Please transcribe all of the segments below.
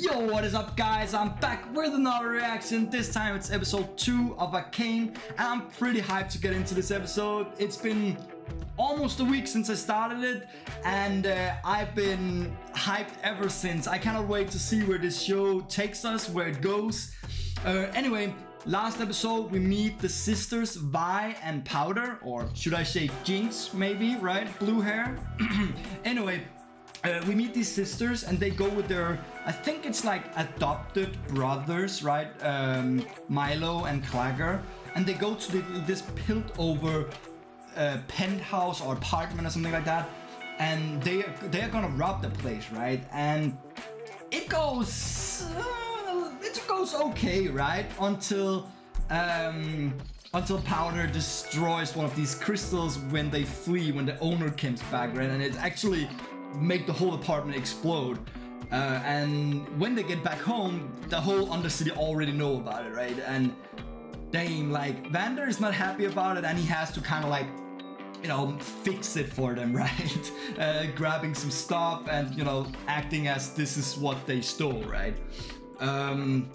Yo, what is up guys? I'm back with another reaction. This time it's episode 2 of Arcane and I'm pretty hyped to get into this episode. It's been almost a week since I started it and uh, I've been hyped ever since. I cannot wait to see where this show takes us, where it goes. Uh, anyway, last episode we meet the sisters Vi and Powder or should I say Jinx maybe, right? Blue hair. anyway, uh, we meet these sisters and they go with their i think it's like adopted brothers right? Um, mylo and claggor and they go to the, this built over uh, penthouse or apartment or something like that. And they they're gonna rob the place right? And it goes uh, it goes okay right? Until um until powder destroys one of these crystals when they flee when the owner comes back right? And it's actually make the whole apartment explode. Uh, and when they get back home, the whole Undercity already know about it, right? And damn, like Vander is not happy about it, and he has to kind of like, you know, fix it for them, right? Uh, grabbing some stuff and you know, acting as this is what they stole, right? Um,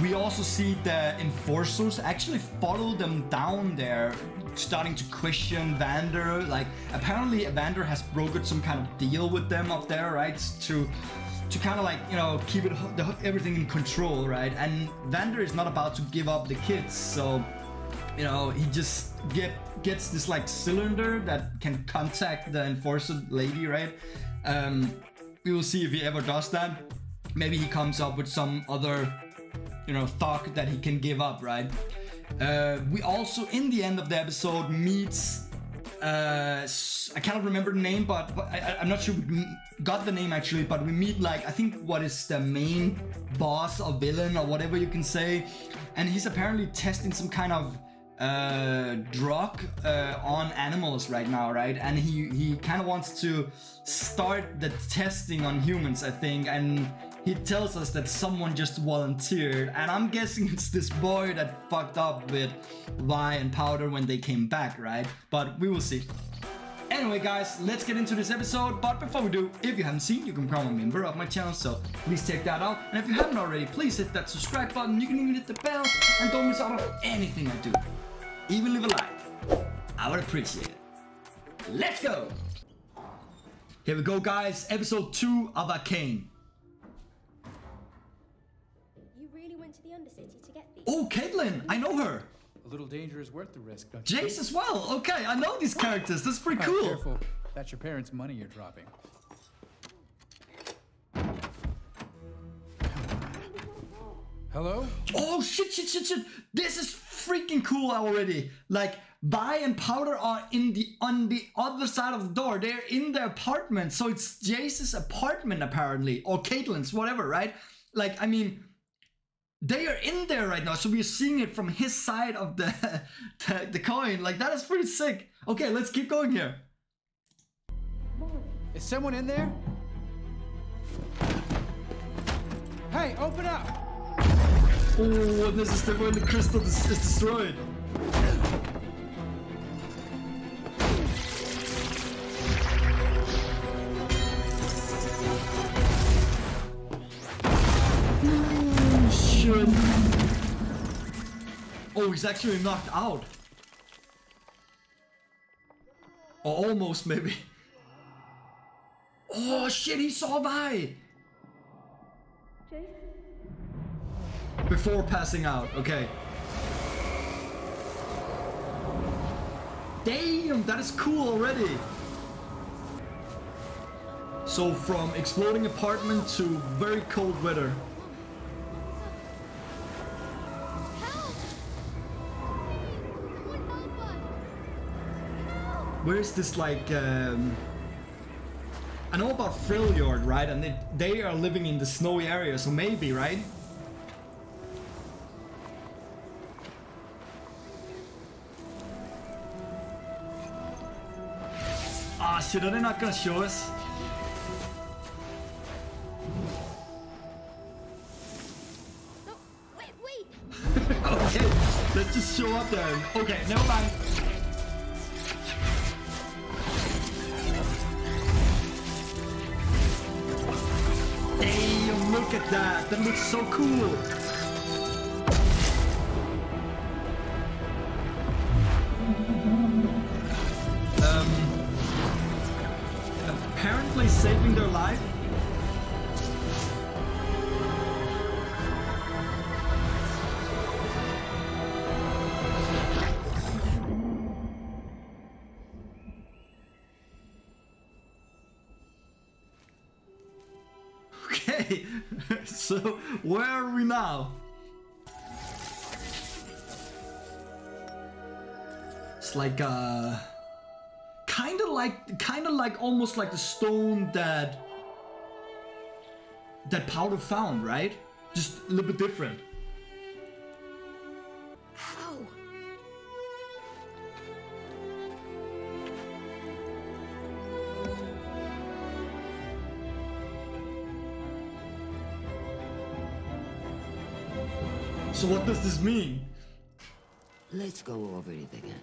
we also see the enforcers actually follow them down there starting to question Vander. Like apparently Vander has brokered some kind of deal with them up there, right? To to kind of like you know keep it the, everything in control, right? And Vander is not about to give up the kids, so you know he just get gets this like cylinder that can contact the enforcer lady, right? Um, we will see if he ever does that. Maybe he comes up with some other you know thought that he can give up, right? Uh, we also, in the end of the episode, meets uh, I cannot remember the name, but, but I, am not sure we got the name actually, but we meet like, I think what is the main boss or villain or whatever you can say. And he's apparently testing some kind of uh, drug uh, on animals right now, right? And he, he kind of wants to start the testing on humans, I think. And he tells us that someone just volunteered, and I'm guessing it's this boy that fucked up with Vi and Powder when they came back, right? But we will see. Anyway guys, let's get into this episode, but before we do, if you haven't seen, you can become a member of my channel, so please check that out. And if you haven't already, please hit that subscribe button, you can even hit the bell, and don't miss out on anything I do. Even leave a like. I would appreciate it. Let's go! Here we go guys, episode 2 of Arcane. Oh, Caitlyn! I know her! A little danger is worth the risk, you Jayce as well! Okay, I know these characters. That's pretty cool. Careful. That's your parents' money you're dropping. Hello? Oh, shit, shit, shit, shit. This is freaking cool already. Like, Vi and Powder are in the on the other side of the door. They're in their apartment. So it's Jayce's apartment, apparently. Or Caitlyn's, whatever, right? Like, I mean, they are in there right now so we're seeing it from his side of the, the, the coin. Like that is pretty sick. Okay let's keep going here. Is someone in there? Hey open up! Oh this is the when the crystal is, is destroyed he's actually knocked out. Or almost, maybe. Oh, shit, he saw Vi. Before passing out, okay. Damn, that is cool already. So from exploding apartment to very cold weather. Where's this like um, I know about Freljord, right? And they, they are living in the snowy area, so maybe, right? Ah, shit, are they not gonna show us? No, wait, wait! okay, let's just show up there. Okay, never mind. That. That looks so cool. where are we now? It's like uh kind of like kind of like almost like the stone that that Powder found, right? Just a little bit different. So what does this mean? Let's go over it again.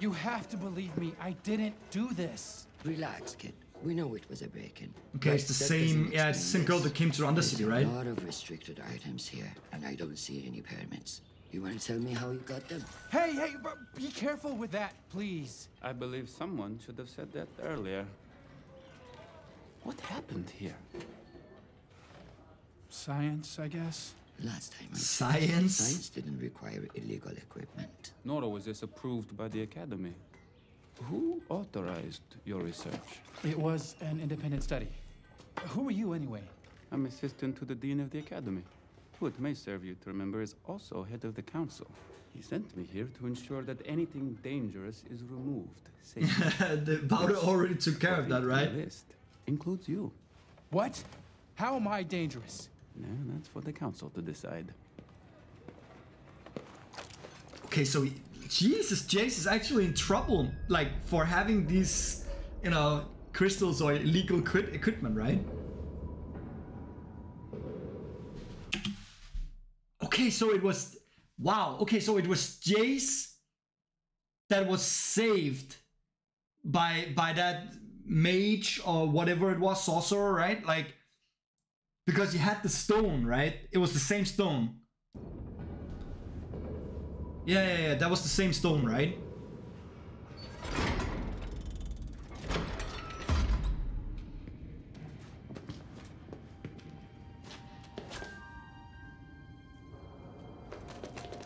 You have to believe me, I didn't do this. Relax, kid. We know it was a break-in. Okay, it's the same. Yeah, it's the same girl that came to Undercity, There's right? a lot of restricted items here, and I don't see any permits. You want to tell me how you got them? Hey, hey, be careful with that, please. I believe someone should have said that earlier. What happened here? Science, I guess. Last time I Science. Science didn't require illegal equipment. Nor was this approved by the Academy. Who authorized your research? It was an independent study. Who are you anyway? I'm assistant to the Dean of the Academy, who it may serve you to remember is also head of the Council. He sent me here to ensure that anything dangerous is removed. the Powder already took care of that, The right? list includes you. What? How am I dangerous? No, that's for the Council to decide. Okay, so he- Jesus, Jayce is actually in trouble, like for having these, you know, crystals or illegal equip- equipment, right? Okay, so it was, wow. Okay, so it was Jayce that was saved by by that mage or whatever it was, sorcerer, right? Like because you had the stone, right? It was the same stone. Yeah, yeah, yeah, that was the same stone, right?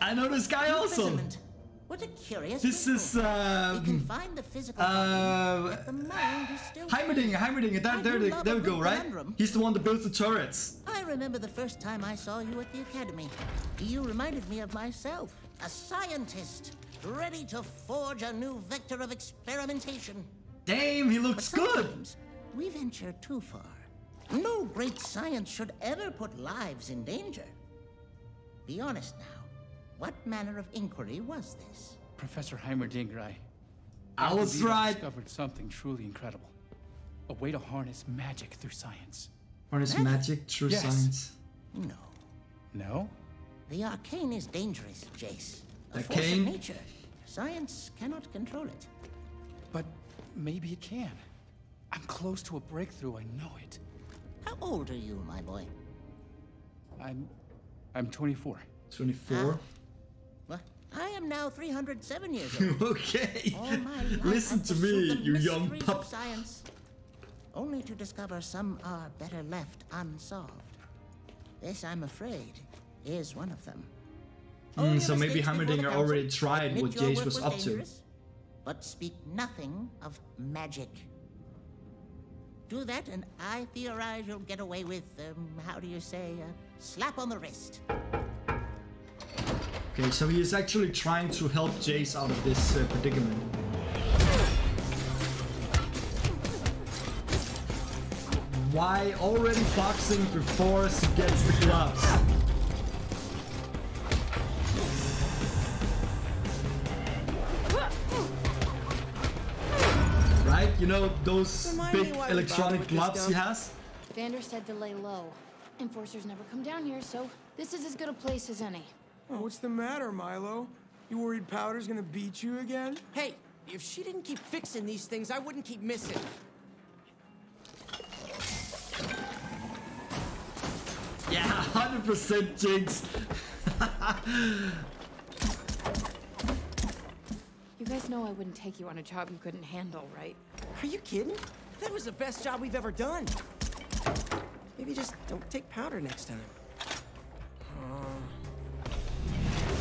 I know this guy also. What a curious. This is We uh, can find the physical uh, the mind is still. Heimerdinger, Heimerdinger. There, there, there, there we go, right? conundrum. He's the one that built the turrets. I remember the first time I saw you at the academy. You reminded me of myself, a scientist, ready to forge a new vector of experimentation. Damn, he looks good. We venture too far. No great science should ever put lives in danger. Be honest now. What manner of inquiry was this? Professor Heimerdinger, I. I was believe I right. discovered something truly incredible. A way to harness magic through science. Harness magic through Yes. science. No. No? The arcane is dangerous, Jayce. A force Arcane? of nature. Science cannot control it. But maybe it can. I'm close to a breakthrough, I know it. How old are you, my boy? I'm. I'm 24. 24. Well, I am now 307 years old. okay. Listen to me, you young pup. science, only to discover some are better left unsolved. This, I'm afraid, is one of them. Hmm, so maybe the already tried what Jayce work was up to. But speak nothing of magic. Do that, and I theorize you'll get away with, um, how do you say, a slap on the wrist. Okay, so he is actually trying to help Jayce out of this uh, predicament. Why already boxing before she gets the gloves? Right? You know those Remind big electronic bothered with this gloves he has? Vander said to lay low. Enforcers never come down here, so this is as good a place as any. Oh, what's the matter, Mylo? You worried Powder's gonna beat you again? Hey, if she didn't keep fixing these things, I wouldn't keep missing. Yeah, 100% Jinx. You guys know I wouldn't take you on a job you couldn't handle, right? Are you kidding? That was the best job we've ever done. Maybe just don't take powder next time.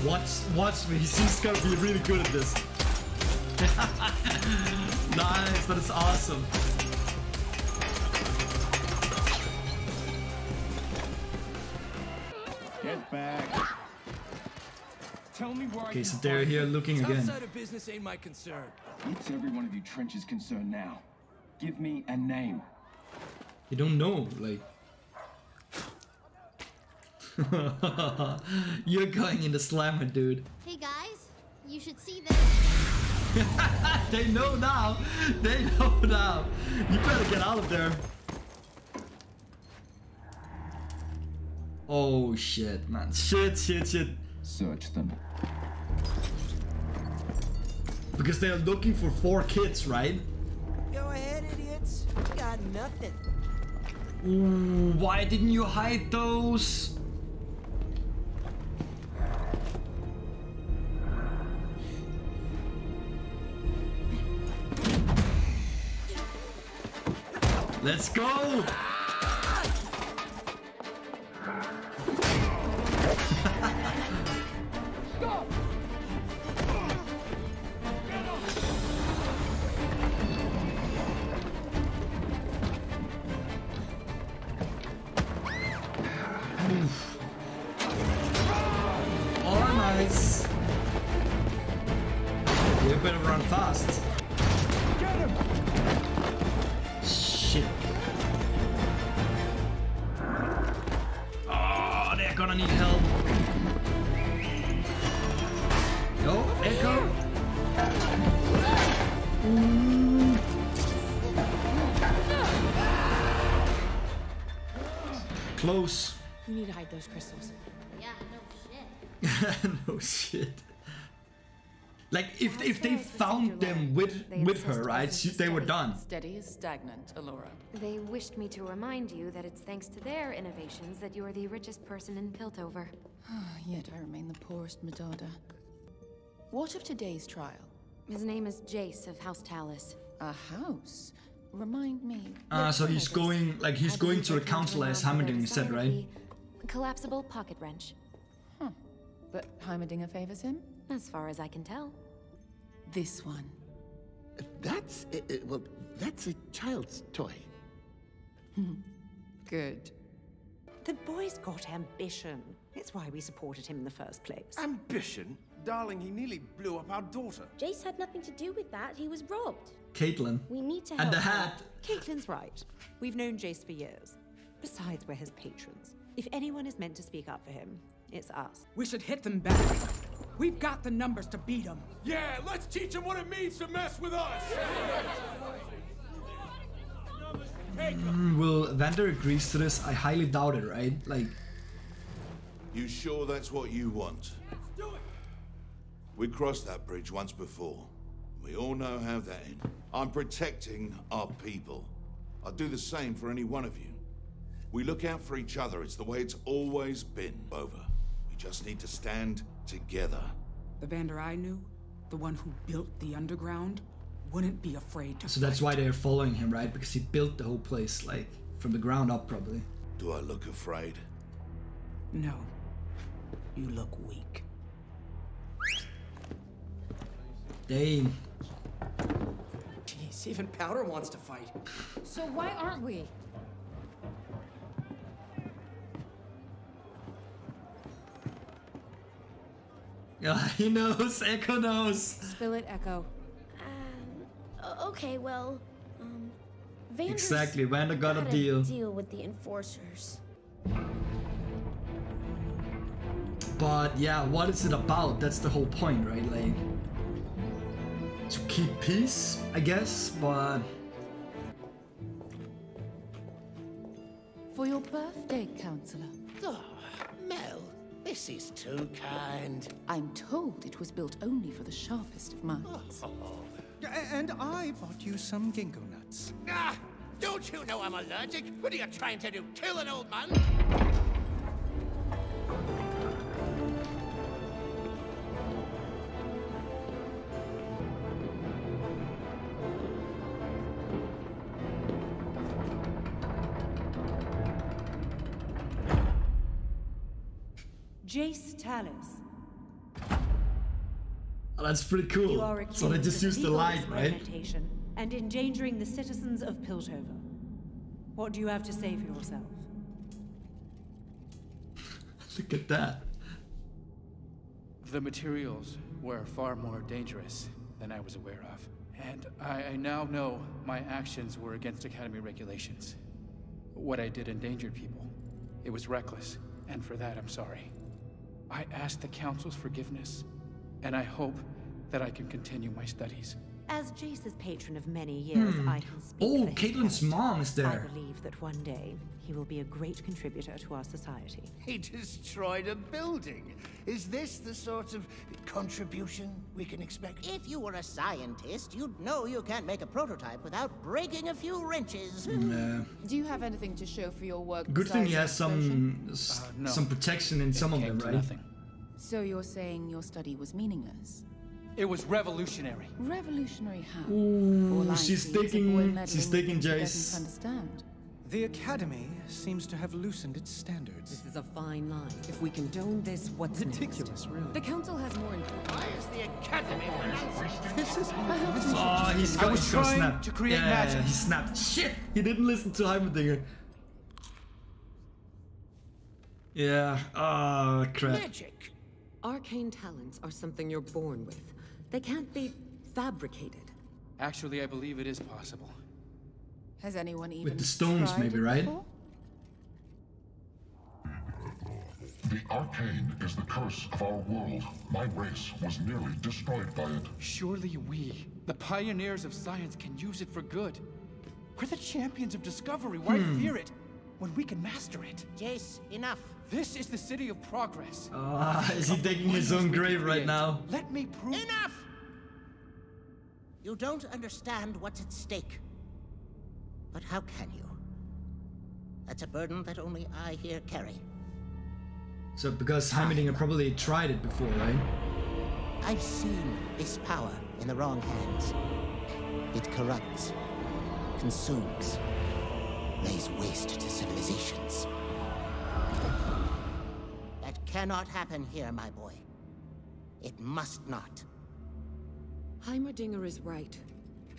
Watch, watch me. He's gonna be really good at this. nice, that is awesome. Get back. Tell me where I Okay, can so they're here you. looking again. Outside of business ain't my concern. It's every one of you trenches concerned now. Give me a name. You don't know, like. You're going in the slammer, dude. Hey guys, you should see this. They know now. They know now. You better get out of there. Oh shit, man. Shit, shit, shit. Search them. Because they're looking for four kids, right? Go ahead, idiots. You got nothing. Ooh, why didn't you hide those? Let's go! Shit. shit. Like if if they found them letter. with with her, right? she- is They were done. Steady is stagnant, Alora. They wished me to remind you that it's thanks to their innovations that you are the richest person in Piltover. Yet I remain the poorest Medarda. What of today's trial? His name is Jayce of House Talis. A house? Remind me. Ah, Their so he's going like he's going to a council as renown for their Hammonding said, right? Collapsible pocket wrench. But Heimerdinger favors him? As far as I can tell. This one. That's, uh, uh, well, that's a child's toy. Good. The boy's got ambition. It's why we supported him in the first place. Ambition? Darling, he nearly blew up our daughter. Jayce had nothing to do with that. He was robbed. Caitlyn. We need to help. And the hat. Caitlyn's right. We've known Jayce for years. Besides, we're his patrons. If anyone is meant to speak up for him, it's us. We should hit them back. We've got the numbers to beat them. Yeah, let's teach them what it means to mess with us. Mm, will Vander agrees to this? I highly doubt it, right? Like You sure that's what you want? Let's do it! We crossed that bridge once before. We all know how that ends. I'm protecting our people. I'll do the same for any one of you. We look out for each other. It's the way it's always been. Over. We just need to stand together. The Vander I knew, the one who built the underground, wouldn't be afraid to so that's why they're following him, right? Because he built the whole place like from the ground up probably. Do I look afraid? No. You look weak. Dang. Jeez, even Powder wants to fight. So why aren't we? Yeah, he knows. Ekko knows. Spill it, Ekko. Um, okay, well, um, Vander's Exactly, Vander got a deal. deal with the enforcers. But yeah, what is it about? That's the whole point, right? Like to keep peace, I guess. But For your birthday, Counselor. Oh, Mel, this is too kind. I'm told it was built only for the sharpest of minds. And I bought you some ginkgo nuts. Ah, don't you know I'm allergic? What are you trying to do? Kill an old man? Jayce Talis. Oh, that's pretty You are cool. So they just used the light, right? And endangering the citizens of Piltover. What do you have to say for yourself? Look at that. The materials were far more dangerous than I was aware of. And I, I now know my actions were against Academy regulations. What I did endangered people. It was reckless, and for that I'm sorry. I ask the Council's forgiveness, and I hope that I can continue my studies. As Jayce's patron of many years, Hmm. I can speak Oh, for his Caitlyn's mom is there. I believe that one day he will be a great contributor to our society. He destroyed a building. Is this the sort of contribution we can expect? If you were a scientist, you'd know you can't make a prototype without breaking a few wrenches. Nah. Do you have anything to show for your work? Good thing he has some Uh, no. some protection in some of them, right? nothing. So you're saying your study was meaningless? It was revolutionary. Revolutionary how? Ooh, she's see is a boy taking meddling she's taking Jayce. understand. The Academy seems to have loosened its standards. This is a fine line. If we condone this, what's Ridiculous, really. The council has more important. Why is the Academy renouncing This is Oh, he's I got was he's gonna trying snap. to create yeah, yeah, magic. he snapped. Shit! He didn't listen to Heimerdinger. Yeah. Ah, crap. Magic. Arcane talents are something you're born with. They can't be fabricated. Actually, I believe it is possible. Has anyone even With the stones, tried maybe, right? before? The arcane is the curse of our world. My race was nearly destroyed by it. Surely we, the pioneers of science, can use it for good. We're the champions of discovery. Why Hmm. fear it when we can master it? Jayce, enough. This is the city of progress. Ah, is he digging his own grave right now? Let me prove. Enough! You don't understand what's at stake. But how can you? That's a burden that only I here carry. So because Heimerdinger ah. probably tried it before, right? I've seen this power in the wrong hands. It corrupts, consumes, lays waste to civilizations. That cannot happen here, my boy. It must not. Heimerdinger is right.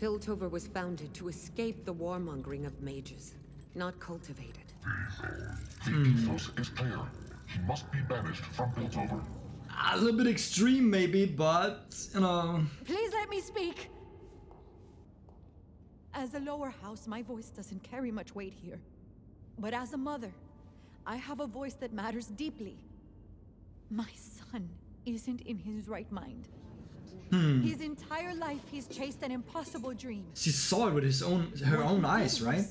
Piltover was founded to escape the warmongering of mages, not cultivate it. The ethos is clear. He must be banished from Piltover. Ah, a little bit extreme, maybe, but you know. Please let me speak. As a lower house, my voice doesn't carry much weight here. But as a mother, I have a voice that matters deeply. My son isn't in his right mind. Hmm. His entire life, he's chased an impossible dream. She saw it with his own her What own eyes, right?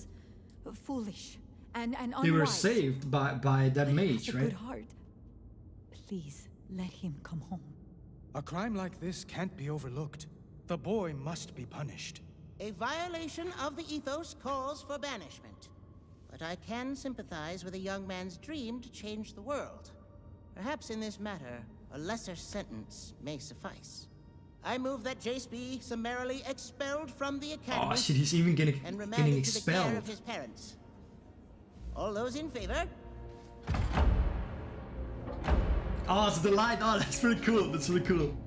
Foolish and and unwise. They were saved by by that He mage, has a right? good heart. Please let him come home. A crime like this can't be overlooked. The boy must be punished. A violation of the ethos calls for banishment. But I can sympathize with a young man's dream to change the world. Perhaps in this matter, a lesser sentence may suffice. I move that Jayce be summarily expelled from the academy. Oh shit, he's even getting and getting remanded to the care expelled. of his parents. All those in favor? Oh, it's the light. Oh, that's pretty cool. That's really cool.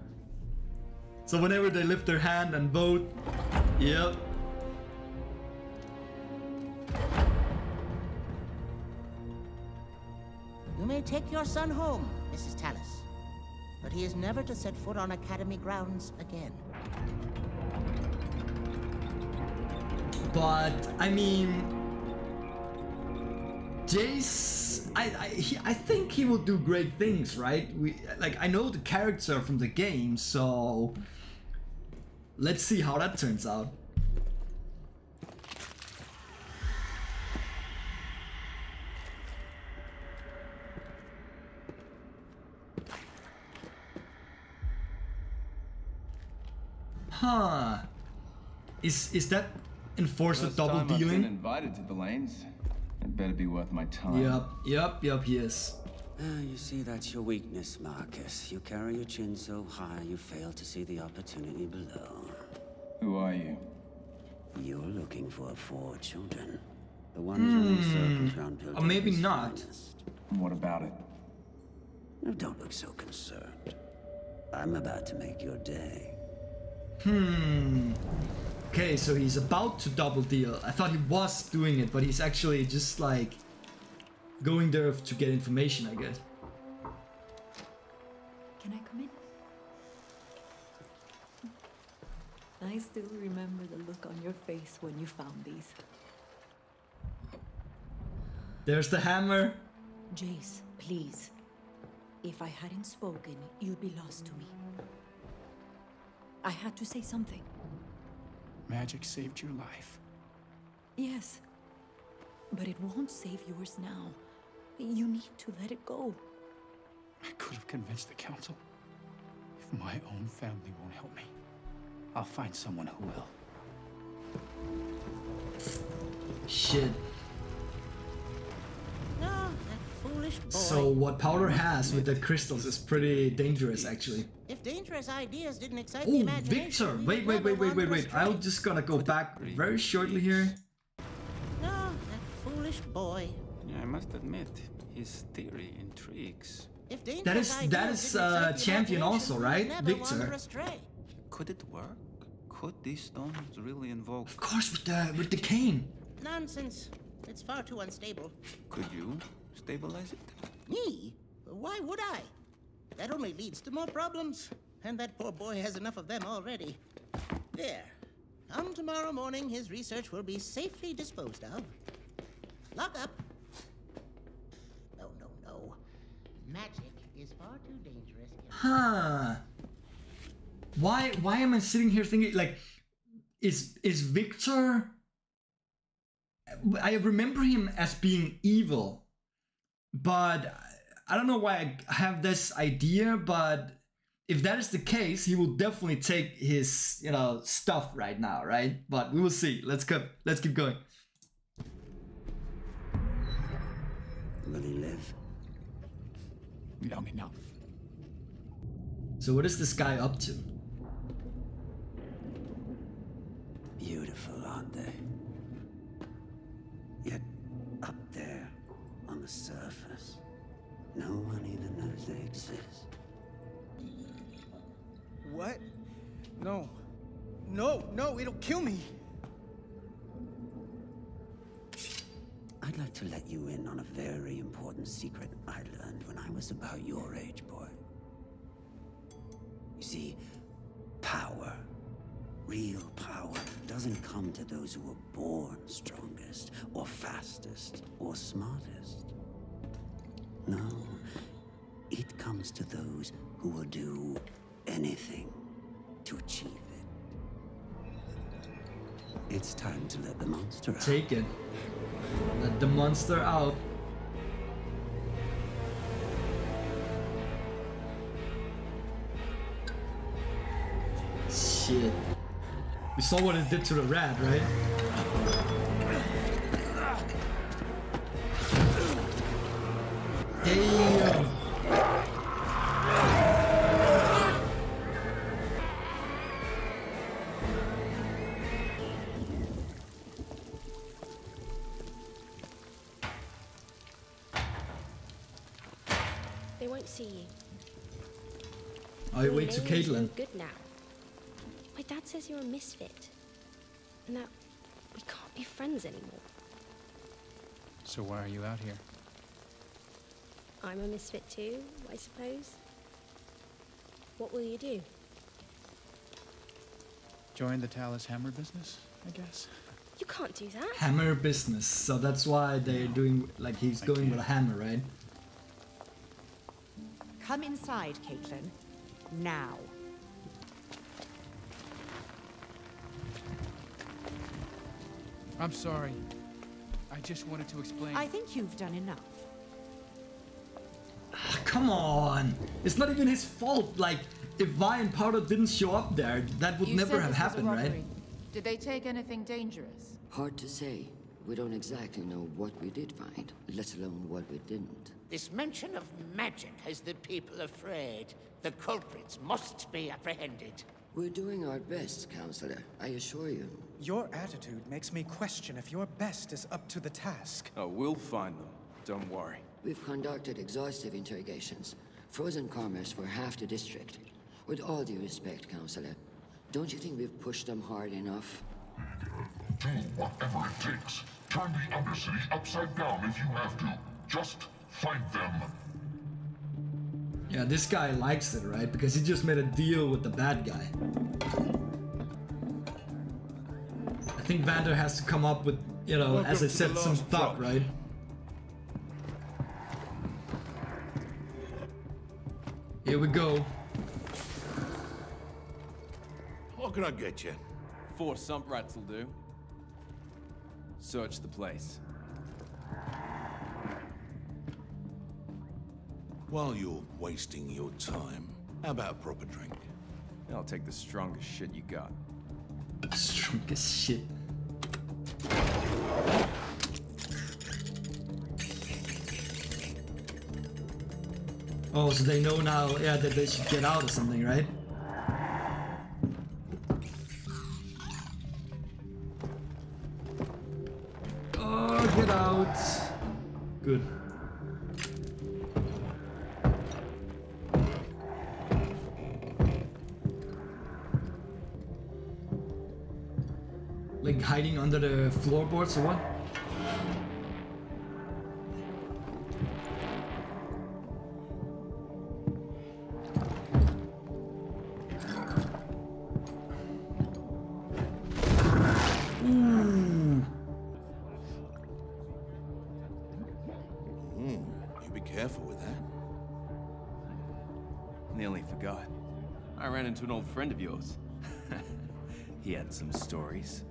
So whenever they lift their hand and vote, yep. You may take your son home, Mrs. Talis. But he is never to set foot on Academy grounds again. But I mean, Jayce, I I, he, I think he will do great things, right? We like I know the character from the game, so let's see how that turns out. Huh. Is is that enforced First double time I've been dealing? invited to the lanes. It better be worth my time. Yep, yep, yep, yes. is. Ah, you see, that's your weakness, Marcus. You carry your chin so high, you fail to see the opportunity below. Who are you? You're looking for four children. The ones running Hmm. circles round Or maybe Piltover's not. What about it? Don't look so concerned. I'm about to make your day. Hmm. Okay, so he's about to double deal. I thought he was doing it, but he's actually just like going there to get information, I guess. Can I come in? I still remember the look on your face when you found these. There's the hammer. Jayce, please. If I hadn't spoken, you'd be lost to me. I had to say something. Magic saved your life. Yes. But it won't save yours now. You need to let it go. I could have convinced the council. If my own family won't help me, I'll find someone who will. Shit. No, that foolish boy. So what Powder has with the crystals is pretty dangerous, actually. If dangerous ideas didn't excite the Oh, imagination, Viktor! Wait, wait, wait, wait, wait, wait. I'm just gonna go back very shortly here. No, that foolish boy. Yeah, I must admit, his theory intrigues. If dangerous That is ideas is didn't uh, champion also, right, Viktor? Could it work? Could these stones really invoke? Of course, with the with the cane. Nonsense. It's far too unstable. Could you stabilize it? Me? Why would I? That only leads to more problems. And that poor boy has enough of them already. There. Come tomorrow morning, his research will be safely disposed of. Lock up. No, no, no. Magic is far too dangerous. Huh. Why why am I sitting here thinking like is is Viktor I remember him as being evil. But I don't know why I have this idea, but if that is the case, he will definitely take his, you know, stuff right now, right? But we will see. Let's go. Let's keep going. Will he live? Long enough. So what is this guy up to? Beautiful, aren't they? They exist. What? No. No, no, it'll kill me. I'd like to let you in on a very important secret I learned when I was about your age, boy. You see, power, real power, doesn't come to those who were born strongest, or fastest, or smartest. No, it comes to those who will do anything to achieve it. It's time to let the monster out. Take it. Let the monster out. Shit. We saw what it did to the rat, right? They won't you. I wait to name is no Caitlyn. good now. My dad says you're a misfit. And that we can't be friends anymore. So why are you out here? I'm a misfit too, I suppose. What will you do? Join the Talis Hammer business, I guess. You can't do that. Hammer business. So that's why they're doing like he's going with a hammer, right? Come inside, Caitlyn. Now. I'm sorry. I just wanted to explain. I think you've done enough. Come on. It's not even his fault. Like if Vi and Powder didn't show up there, that would You never said have was a happened, right? robbery. Did they take anything dangerous? Hard to say. We don't exactly know what we did find, let alone what we didn't. This mention of magic has the people afraid. The culprits must be apprehended. We're doing our best, Counselor, I assure you. Your attitude makes me question if your best is up to the task. Oh, we'll find them. Don't worry. We've conducted exhaustive interrogations, Frozen commerce for half the district. With all due respect, Counselor, don't you think we've pushed them hard enough? Do whatever it takes. Turn the Undercity upside down if you have to. Just fight them. Yeah, this guy likes it, right? Because he just made a deal with the bad guy. I think Vander has to come up with, you know, Welcome as I said, some thought, right? Here we go. What can I get you? Four sump rats will do. Search the place. While you're wasting your time, how about a proper drink? I'll take the strongest shit you got. Strongest shit. Oh, so they know now, yeah, that they should get out or something, right? Oh, get out. Good. Under the floorboards or what? Hmm. Hmm. You be careful with that. Nearly forgot. I ran into an old friend of yours. he had some stories.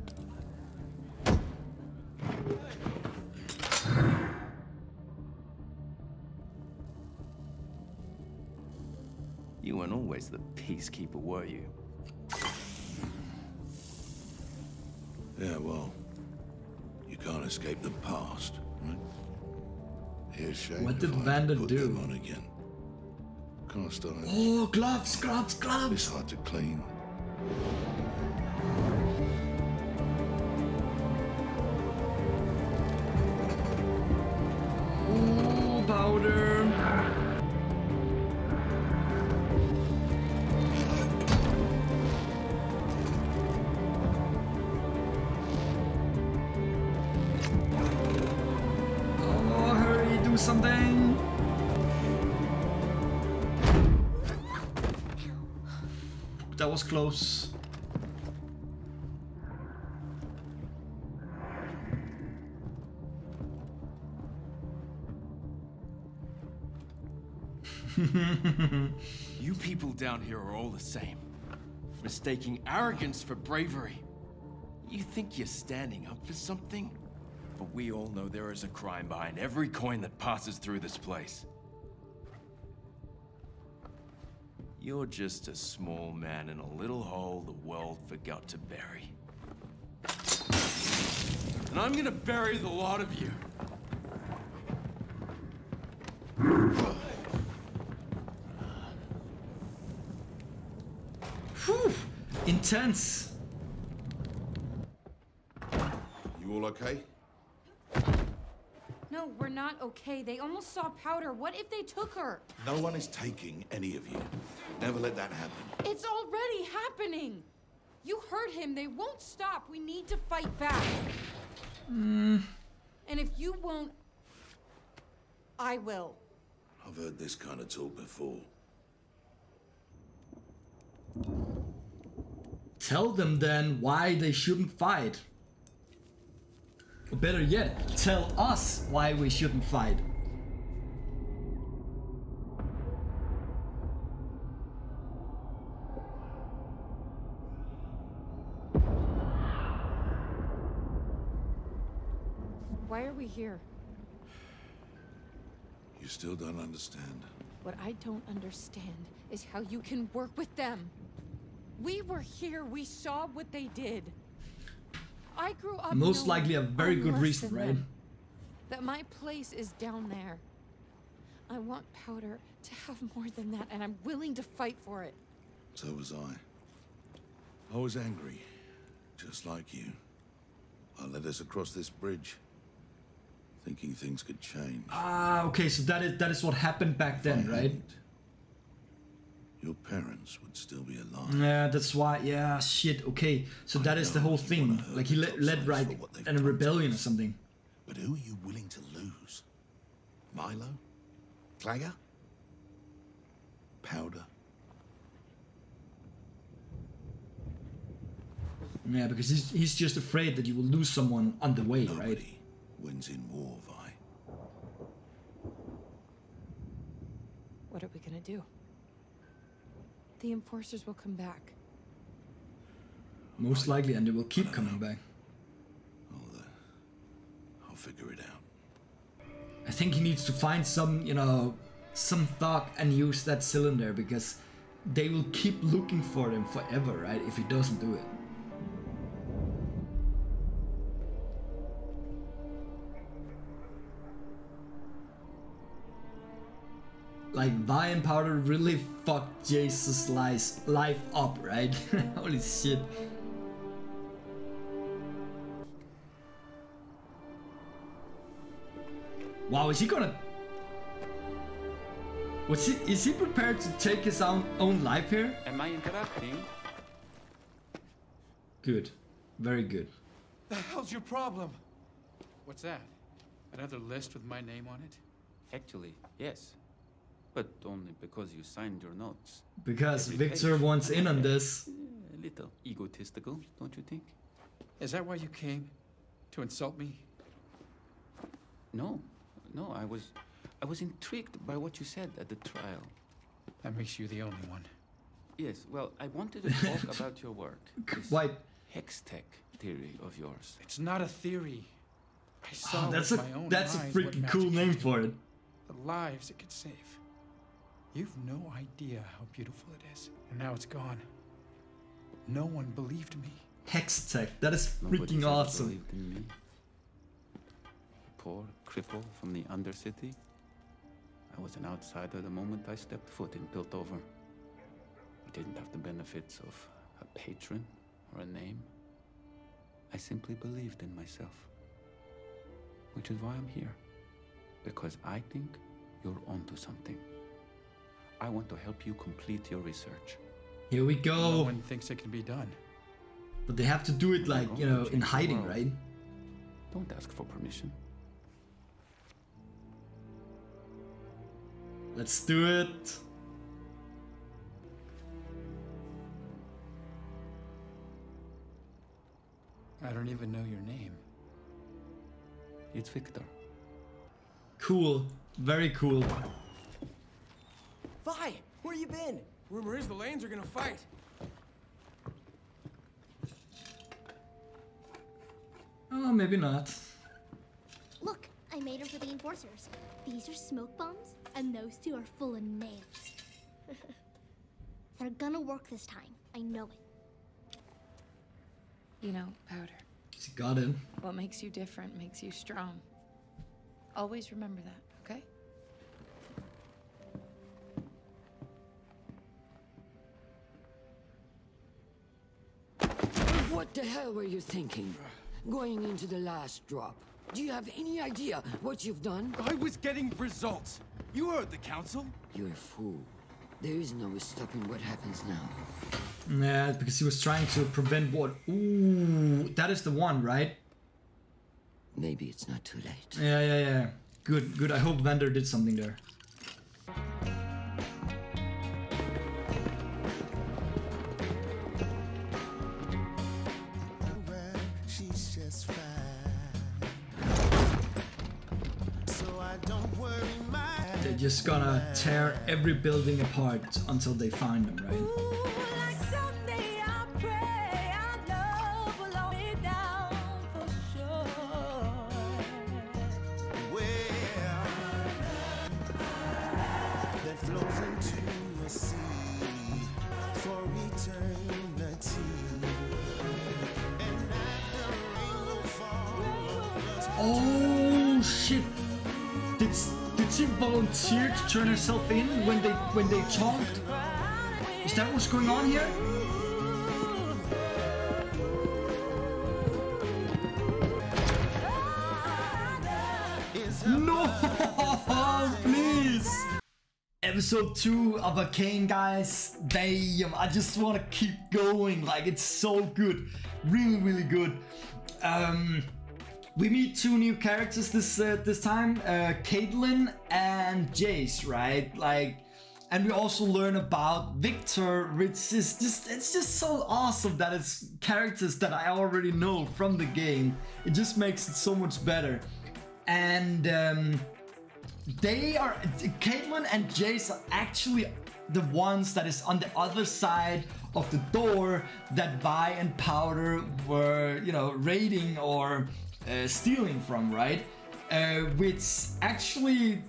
Always the peacekeeper, were you? Yeah, well, you can't escape the past, right? Here's shame What did I Vander do? them on again. Cast iron. Oh, gloves, gloves, gloves! It's gloves! hard to clean. Was close. You people down here are all the same. Mistaking arrogance for bravery. You think you're standing up for something? But we all know there is a crime behind every coin that passes through this place. You're just a small man in a little hole the world forgot to bury. And I'm gonna bury the lot of you. Whew, intense. You all okay? No, we're not okay. They almost saw Powder. What if they took her? No one is taking any of you. Never let that happen. It's already happening. You heard him. They won't stop. We need to fight back. Hmm. And if you won't, I will. I've heard this kind of talk before. Tell them then why they shouldn't fight. Or better yet, tell us why we shouldn't fight. Here? You still don't understand. What I don't understand is how you can work with them. We were here. We saw what they did. I grew up. Most likely a very good reason, than right? That my place is down there. I want Powder to have more than that, and I'm willing to fight for it. So was I. I was angry, just like you. I led us across this bridge, thinking things could change. Ah, okay, so that is that is what happened back then, right? your parents would still be alive. Yeah, that's why. Yeah, shit. Okay, so that is the whole thing. Like he led, led right in a rebellion or something. But who are you willing to lose? Mylo? Claggor? Powder? Yeah, because he's he's just afraid that you will lose someone on the way, right? Wins in war, Vi. What are we gonna do? The enforcers will come back. Most likely, and they will keep coming back. Uh, I'll figure it out. I think he needs to find some, you know, some thug and use that cylinder because they will keep looking for them forever, right? If he doesn't do it. Like Vi and Powder really fucked Jayce's life life up, right? Holy shit. Wow, is he gonna was he is he prepared to take his own own life here? Am I interrupting? Good. Very good. The hell's your problem? What's that? Another list with my name on it? Actually, yes. But only because you signed your notes. Because Every Viktor page. wants in on this. A little egotistical, don't you think? Is that why you came? To insult me? No, no, I was, I was intrigued by what you said at the trial. That makes you the only one. Yes, well, I wanted to talk about your work. This Why? Hex tech theory of yours. It's not a theory. I saw Oh, that's with a my own that's a eyes what freaking cool name for it. The lives it could save. You've no idea how beautiful it is. And now it's gone. No one believed me. Hex tech. That is Nobody's freaking ever awesome. believed in me. Poor cripple from the Undercity. I was an outsider the moment I stepped foot in Piltover. I didn't have the benefits of a patron or a name. I simply believed in myself. Which is why I'm here. Because I think you're onto something. I want to help you complete your research. Here we go. No one thinks it can be done. But they have to do it like, you know, in hiding, right? Don't ask for permission. Let's do it. I don't even know your name. It's Viktor. Cool. Very cool. Vi, where you been? Rumor is the lanes are gonna fight. Oh, maybe not. Look, I made them for the enforcers. These are smoke bombs, and those two are full of nails. They're gonna work this time. I know it. You know, Powder, She got him. what makes you different makes you strong. Always remember that, What the hell were you thinking? Going into the last drop. Do you have any idea what you've done? I was getting results. You heard the council. You're a fool. There is no stopping what happens now. Yeah, because he was trying to prevent what? Ooh, that is the one, right? Maybe it's not too late. Yeah, yeah, yeah. Good, good. I hope Vander did something there. Just gonna tear every building apart until they find them, right? Turn herself in when they when they talked? Is that what's going on here? No, please! episode two of Arcane, guys. Damn, I just want to keep going. Like, it's so good. Really, really good. Um, we meet two new characters this uh, this time, uh, Caitlyn and Jayce, right? Like, and we also learn about Viktor, which is just it's just so awesome that it's characters that I already know from the game. It just makes it so much better. And um, they are Caitlyn and Jayce are actually the ones that is on the other side of the door that Vi and Powder were, you know, raiding or uh, stealing from, right? Uh, which actually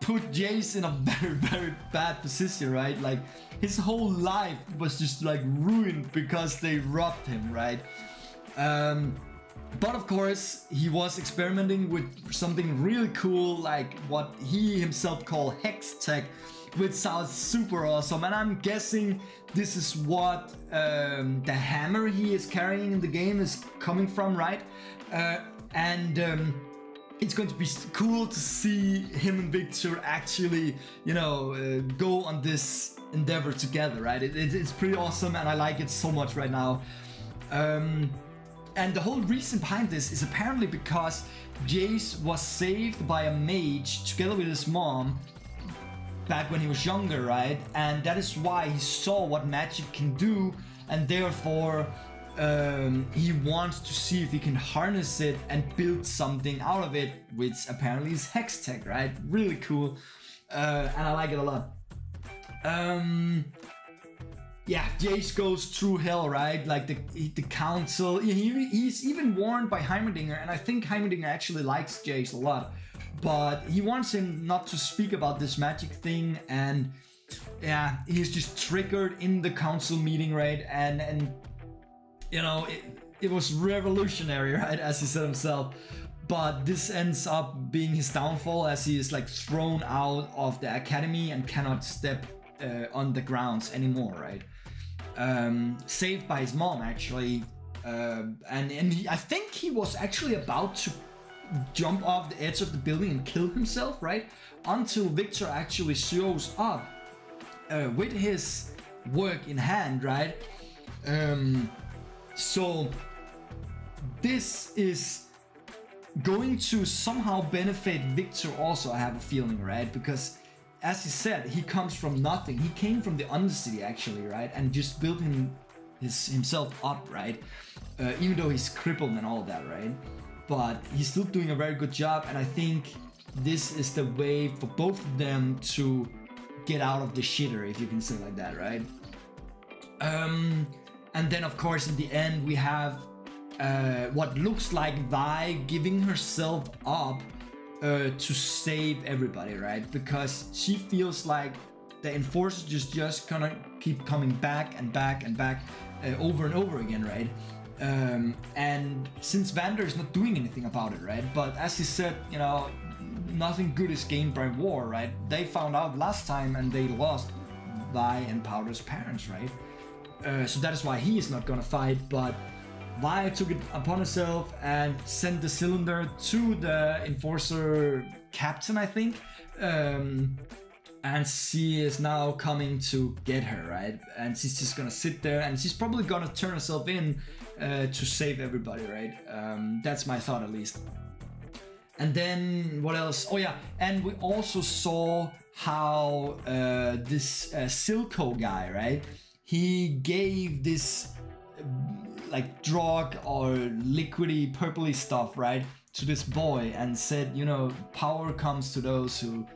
put Jayce in a very, very bad position, right? Like his whole life was just like ruined because they robbed him, right? Um, but of course, he was experimenting with something really cool, like what he himself called hex tech, which sounds super awesome. And I'm guessing this is what um, the hammer he is carrying in the game is coming from, right? Uh, and um, it's going to be cool to see him and Viktor actually, you know, uh, go on this endeavor together, right? It, it, it's pretty awesome, and I like it so much right now. Um, and the whole reason behind this is apparently because Jayce was saved by a mage together with his mom back when he was younger, right? And that is why he saw what magic can do, and therefore um, he wants to see if he can harness it and build something out of it, which apparently is hex tech, right? Really cool, uh, and I like it a lot. Um, yeah, Jayce goes through hell, right? Like the the council. He, he's even warned by Heimerdinger, and I think Heimerdinger actually likes Jayce a lot, but he wants him not to speak about this magic thing, and yeah, he's just triggered in the council meeting, right? And and you know it, it was revolutionary, right? As he said himself. But this ends up being his downfall as he is like thrown out of the academy and cannot step uh, on the grounds anymore, right? Um, saved by his mom actually, uh, and and he, I think he was actually about to jump off the edge of the building and kill himself, right? Until Viktor actually shows up uh, with his work in hand, right? Um, so this is going to somehow benefit Viktor also, I have a feeling, right? Because as he said, he comes from nothing. He came from the Undercity actually, right? And just built him his himself up, right? Uh, even though he's crippled and all that, right? But he's still doing a very good job, and I think this is the way for both of them to get out of the shitter, if you can say like that, right? Um, and then of course in the end we have uh, what looks like Vi giving herself up uh, to save everybody, right? Because she feels like the enforcers just just gonna keep coming back and back and back uh, over and over again, right? Um, and since Vander is not doing anything about it, right? But as he said, you know, nothing good is gained by war, right? They found out last time and they lost Vi and Powder's parents, right? Uh, so that is why he is not gonna fight, but Vi took it upon herself and sent the cylinder to the enforcer captain, I think. Um, and she is now coming to get her, right? And she's just gonna sit there and she's probably gonna turn herself in uh, to save everybody, right? Um, that's my thought at least. And then what else? Oh yeah, and we also saw how uh, this uh, Silco guy, right? He gave this like drug or liquidy purpley stuff, right, to this boy and said, you know, power comes to those who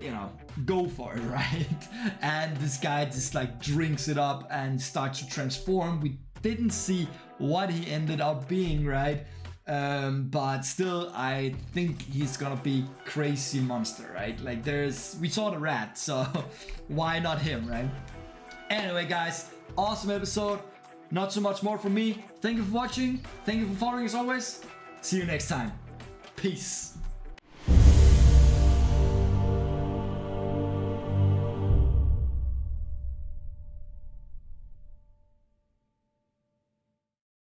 you know, go for it, right? And this guy just like drinks it up and starts to transform. We didn't see what he ended up being, right? Um, but still, I think he's gonna be crazy monster, right? Like there's, we saw the rat, so why not him, right? Anyway, guys, awesome episode. Not so much more from me. Thank you for watching. Thank you for following as always. See you next time. Peace.